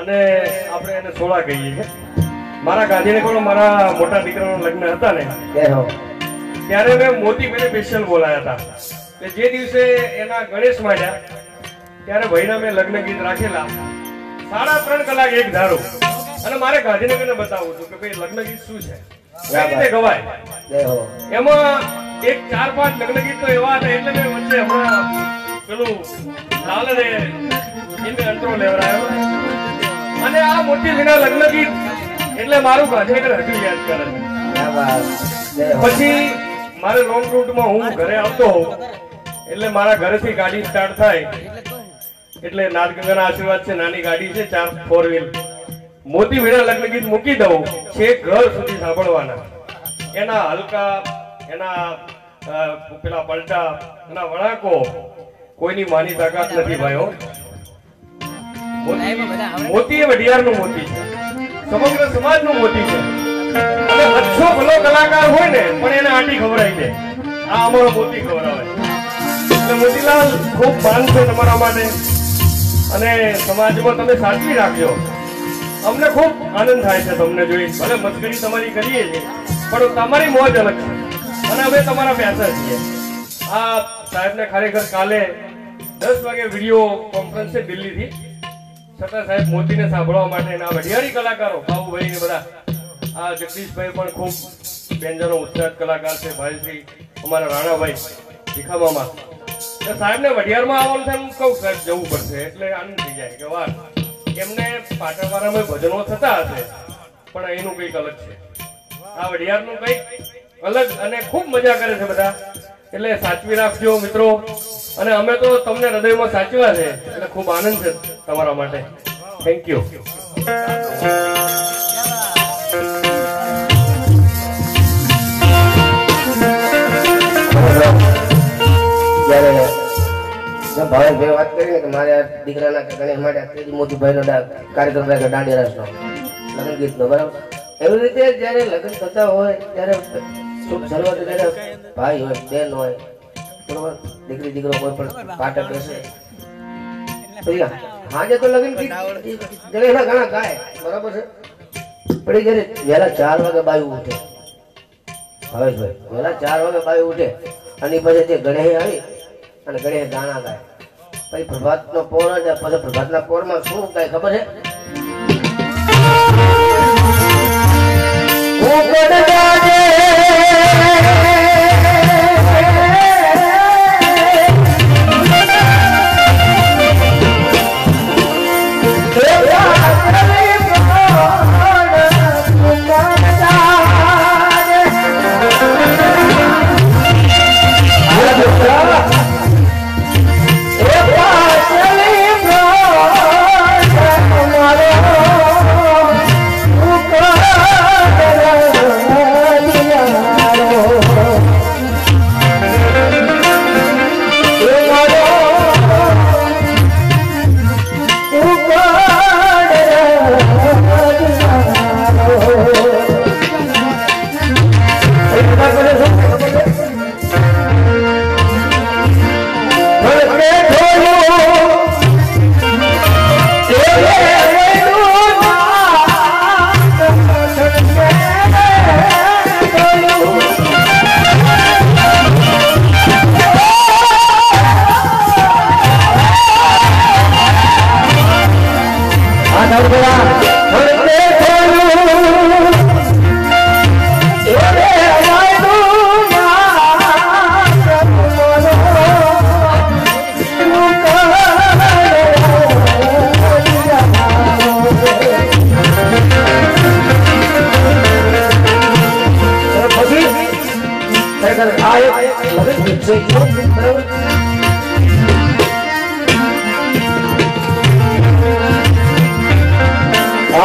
અને આપણે એને સોળા કહીએ છીએ. મારા ગાંધીને પણ મારા મોટા દીકરાના લગ્ન હતા ને ત્યારે મેં મોતી મેને સ્પેશિયલ બોલાયા હતા. કે જે દિવસે એના ગણેશ માંડ્યા ત્યારે ભાઈના મેં લગ્ન ગીત રાખેલા. સાડા ત્રણ કલાક એક ધારો. અને મારે ગાંધીનગરને બતાવવું હતું કે ભાઈ લગ્ન ગીત શું છે? કઈ રીતે ગવાય? એમાં એક ચાર પાંચ લગ્ન ગીત તો એવા હતા એટલે મેં વચ્ચે હમણાં પેલું લાલને એને અંતરો લેવડાયો. અને આ મોટી વિના લગ્ન ગીત એટલે મારું ગાંધીનગર હજુ યાદ કરે. પછી મારે લોંગ રૂટમાં હું ઘરે આવતો એટલે મારા ઘરેથી ગાડી સ્ટાર્ટ થાય. એટલે નાદગંગાના આશીર્વાદ છે, નાની ગાડી છે, ચાર ફોર વ્હીલ મોતી વીણા લગ્ન ગીત મૂકી દઉં, છે ઘર સુધી સાંભળવાના. એના હલકા, એના પેલા પલટા, એના વળાંકો કોઈની માની તાકાત નથી ભાઈઓ. મોતી- એ વઢિયારનું મોતી છે. સમગ્ર સમાજનું મોતી છે. અને અચ્છો ભલો કલાકાર હોય ને, પણ એને આટી ખવડાવી દે. આ અમારો મોતી ખવડાવે મોતીલાલ, ખૂબ માન છે તમારા માટે. અને સમાજમાં તમે સાચવી રાખજો. અમને ખૂબ આનંદ થાય છે તમને જોઈ. ભલે મસ્કરી તમારી કરીએ છીએ, પણ તમારી મોજ અલગ છે. અને અમે તમારા પ્યાસા છીએ. આ સાહેબને ખરેખર કાલે દસ વાગે વીડિયો કોન્ફરન્સ છે દિલ્હીથી. છતાં સાહેબ, મોતીને સાંભળવા માટે આ વઢિયારી કલાકારો, બાબુભાઈ ને બધા. આ જગદીશભાઈ પણ ખૂબ બેન્જરો ઉત્સાહ કલાકાર છે, ભાઈશ્રી, અમારા રાણાભાઈ, ભીખામામાં. સાહેબને વઢિયારમાં આવવાનું છે એમ કહું, સાહેબ, જવું પડશે, એટલે આનંદ થઈ જાય, કે વાહ. એમને પાટણવાળામાં ભજનો થતા હશે, પણ એનું કંઈક અલગ છે. આ વઢિયારનું કંઈક અલગ અને ખૂબ મજા કરે છે બધા. એટલે સાચવી રાખજો, મિત્રો. અને અમે તો તમને હૃદયમાં સાચવ્યા છે. એટલે ખૂબ આનંદ છે તમારા માટે. થેન્ક યુ ભાવેશભાઈ વાત કરી કે મારે દીકરાના ગણેશ માટે ત્રીજી મોટી ભાઈનો કાર્યક્રમ રાખ્યો લગ્ન ગીતનો બરાબર? એવી રીતે જ્યારે લગ્ન થતા હોય, ત્યારે ભાઈ હોય બેન હોય બરોબર? દીકરી દીકરો કોઈ પણ પાટક પછી હાજે તો લગ્ન ગણેશના ઘણા ગાય બરાબર છે? પડી એ વેલા વહેલા ચાર વાગે બાયું ઉઠે. હવે ભાઈ વહેલા ચાર વાગે બાયું ઉઠે અને પછી તે ગણેશ આવી અને ગણેશ દાણા ગાય. પછી પ્રભાતનો પોર અને પછી પ્રભાતના પોરમાં શું ગાય ખબર છે? ઉપડ જાજે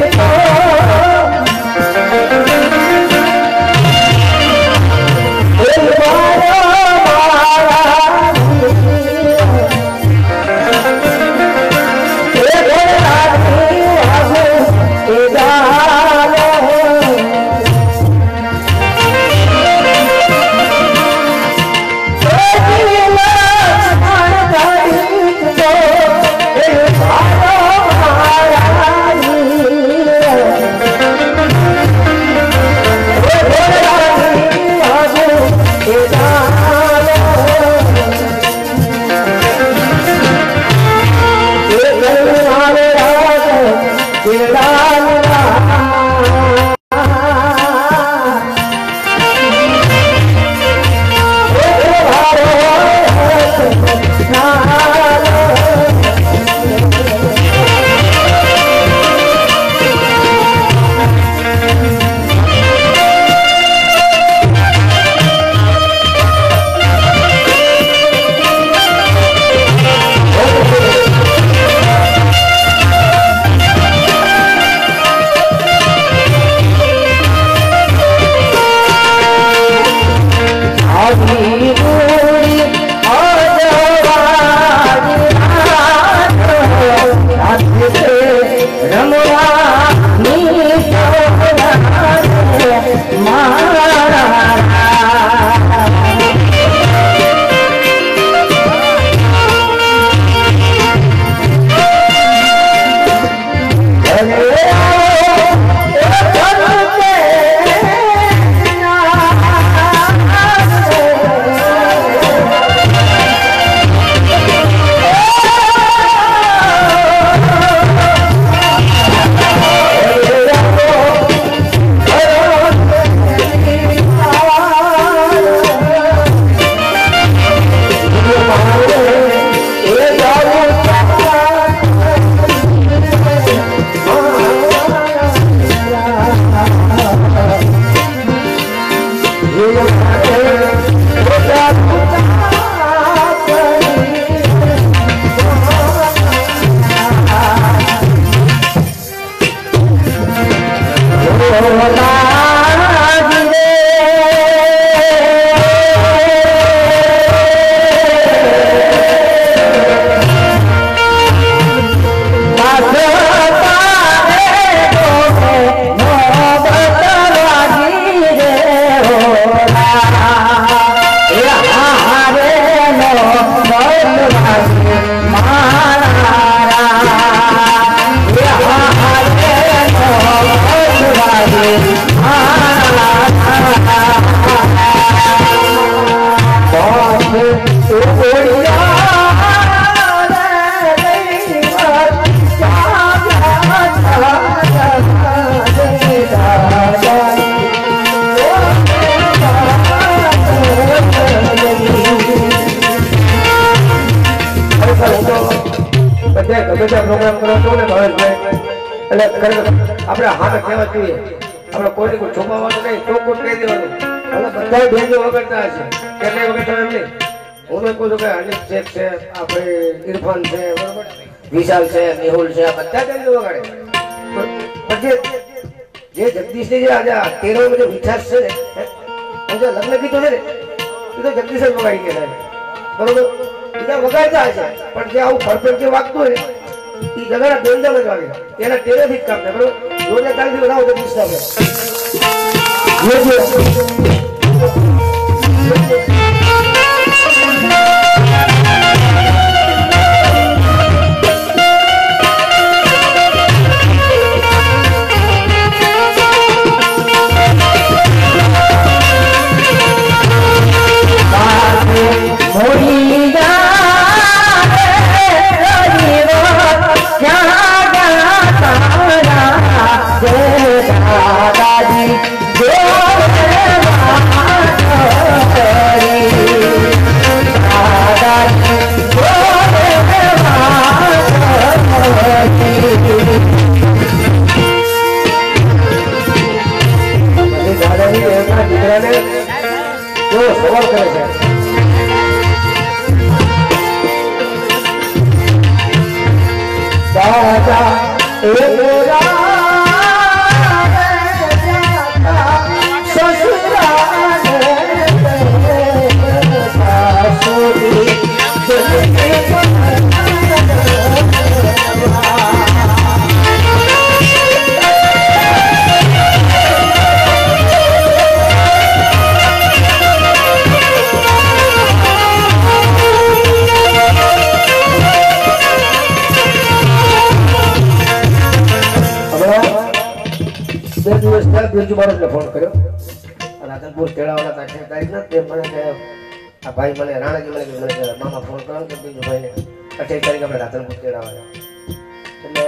બધે આપણે હાથ કહેવા જોઈએ આપણે કોઈને કોઈ છોપાવવાનું નહીં, ચોખ્ખું કહી દેવાનું. હવે બધા બેંજો વગરતા હશે. કેટલાય વગરતા એમ નહીં હું તો કહું છું કે અનિલ શેખ છે, આપણે ઇરફાન છે, બરોબર? વિશાલ છે મેહુલ છે બધા બેંજો વગાડે. પણ જે જગદીશની જે આજે આ તેરવમાં જે મીઠાશ છે ને જે લગ્ન કીધું છે ને, એ તો જગદીશ જ વગાડી ગયા બરોબર? બીજા વગાડતા હશે. પણ જે આવું પરફેક્ટ જે વાગતું હોય એ જગાના બેંડમ જ વાગે. એના ટેરેથી જ કામ થાય, બરોબર? જોડે તાલથી વધાવો જગદીશ સાહેબ દાદાજી જો બિરજુ બારોટને ફોન કર્યો. રાધનપુર તેડાવાળા તારીખ ના, તે મને કહે, આ ભાઈ મને, રાણાજી મને કે મને મામા ફોન કરો ને બીજું ભાઈને અઠ્યાવીસ તારીખ આપણે રાધનપુર કેળાવાળા. એટલે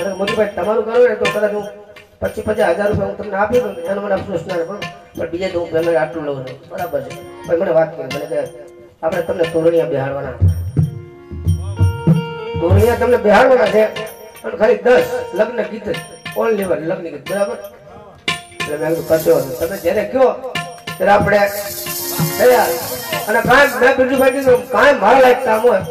મને મોદીભાઈ તમારું કરો ને તો કદાચ હું પચીસ પચાસ હજાર રૂપિયા હું તમને આપી દઉં, એનો મને અફસોસ ના પણ પણ બીજે તો હું પેમેન્ટ આટલું લઉં છું. બરાબર છે. ભાઈ મને વાત કરી મને કે આપણે તમને તોરણિયા બિહાડવાના તોરણિયા તમને બિહારવાના છે, પણ ખાલી દસ લગ્ન ગીત ઓલ લેવલ લગ્ન ગીત, બરાબર? એટલે મેં કરતો તમે જ્યારે કહો, ત્યારે આપણે અને કાંઈ મેં બીજું કાંઈ મારા લાયક કામ હોય,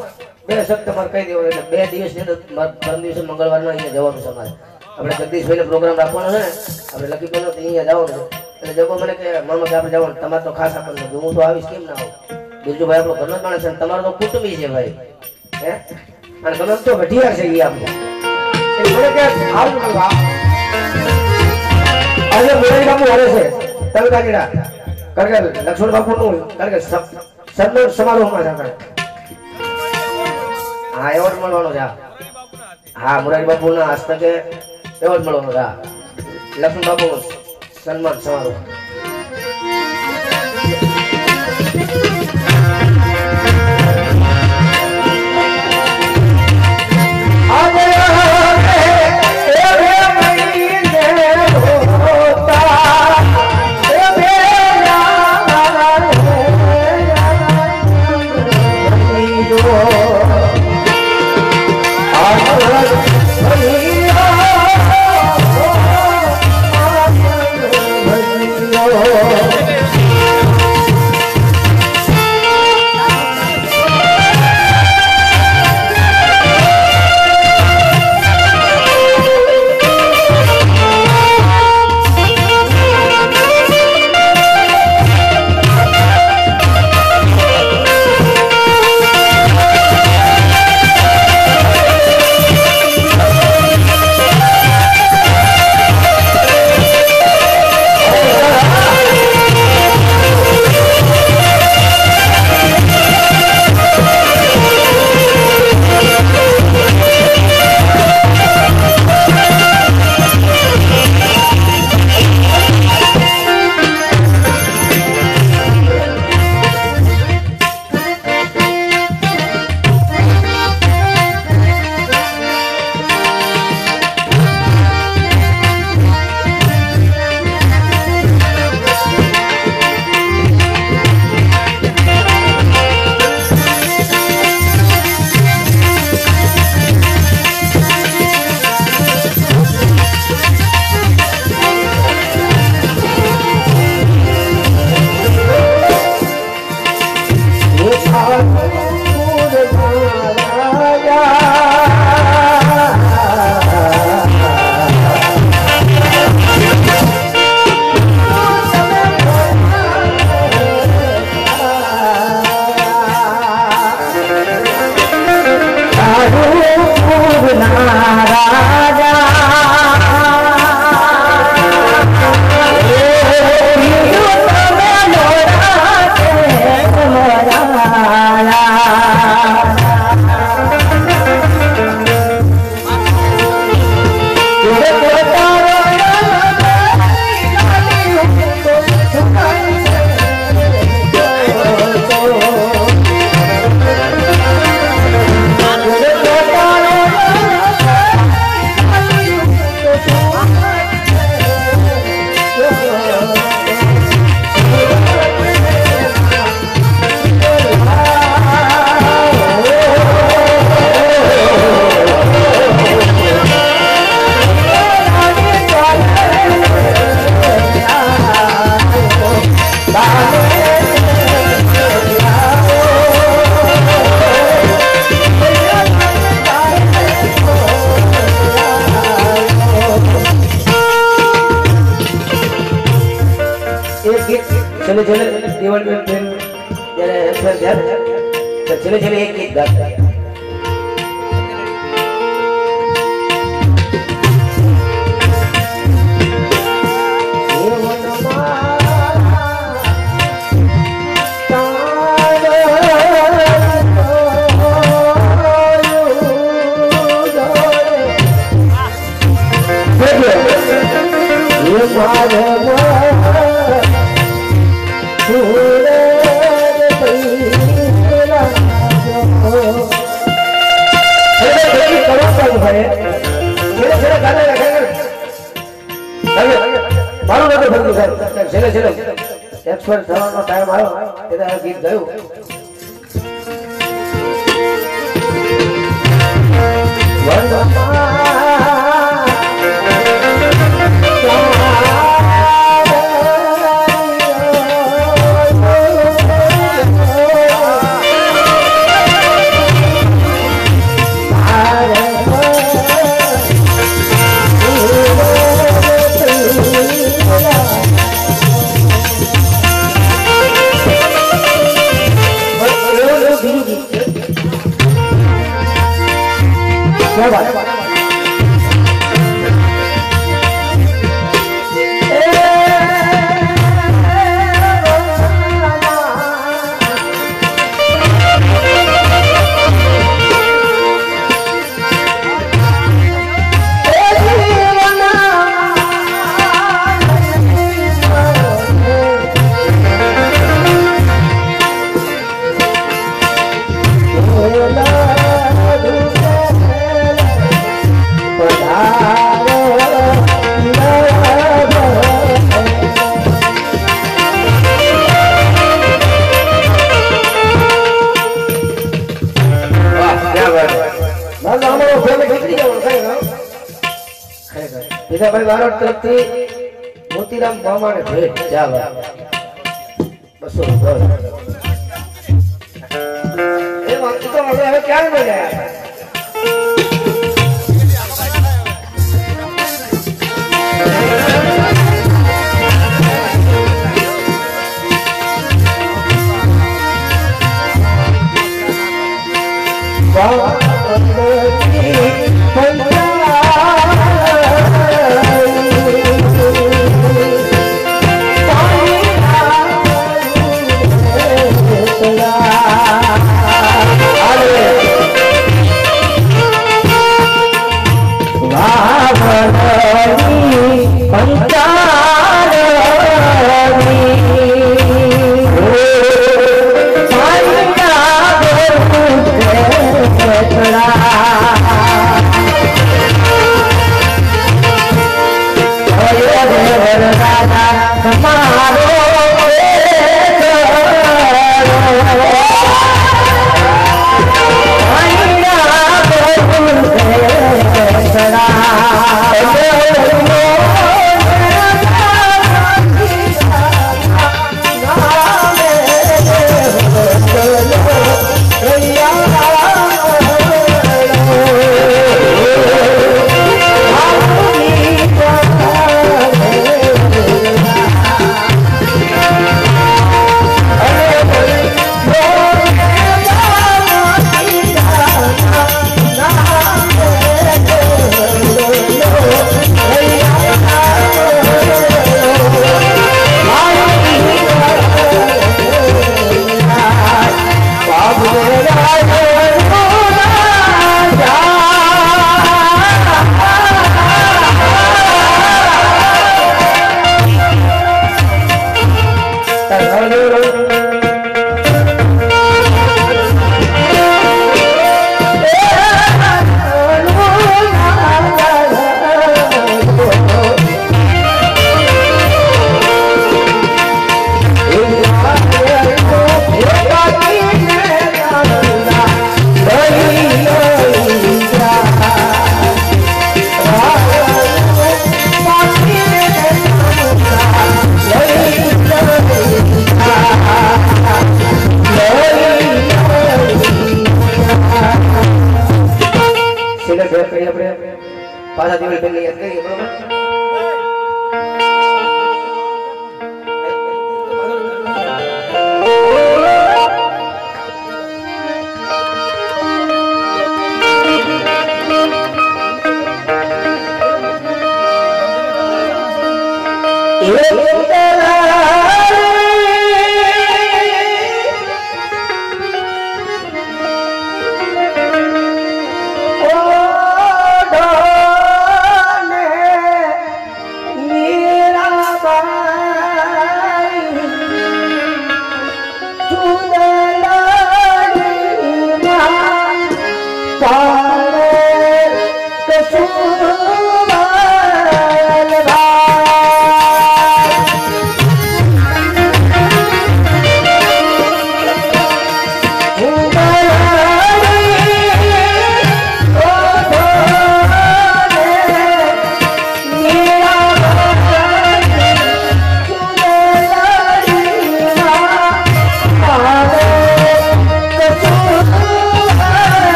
બે શબ્દ કહી દેવાનું. એટલે બે દિવસ મારે પરમ દિવસે મંગળવારના અહીંયા જવાનું છે અમારે. આપણે જગદીશભાઈને પ્રોગ્રામ રાખવાનો છે ને, આપણે લખી તો અહીંયા જવાનું એટલે જગો મને કે મામા કે આપણે જવાનું. તમારે તો ખાસ આપણને હું તો આવીશ કેમ ના આવું? બીજું ભાઈ આપણો ઘરનો માણસ છે તમારો તો કુટુંબી છે ભાઈ. હે? અને તમે તો વઢિયાર છે એ આપણો મને કે આવું કરું આ મોરારી બાપુ હારે છે. તલકાજીડા કારણ કે લક્ષ્મણ બાપુ નું કારણ કે સન્માન સમારોહમાં છે આપણે. હા, એવોર્ડ મળવાનો છે, હા. મોરારી બાપુ ના હસ્તકે એવોર્ડ મળવાનો છે. લક્ષ્મણ બાપુ સન્માન સમારોહ. છેલ્લે છેલ્લે એક ગીત ગાતા. ફરતું સાહેબ. છેલ્લે છેલ્લે. એક્સપર્ટ થવાનો ટાઈમ આવ્યો. ત્યારે આ ગીત ગયું. બીજું પીતાભાઈ મારો તરફથી મોતીરામ મામાને ભેટ ચાલો બસો. એ વાંચી તો હવે ક્યારે મળ્યા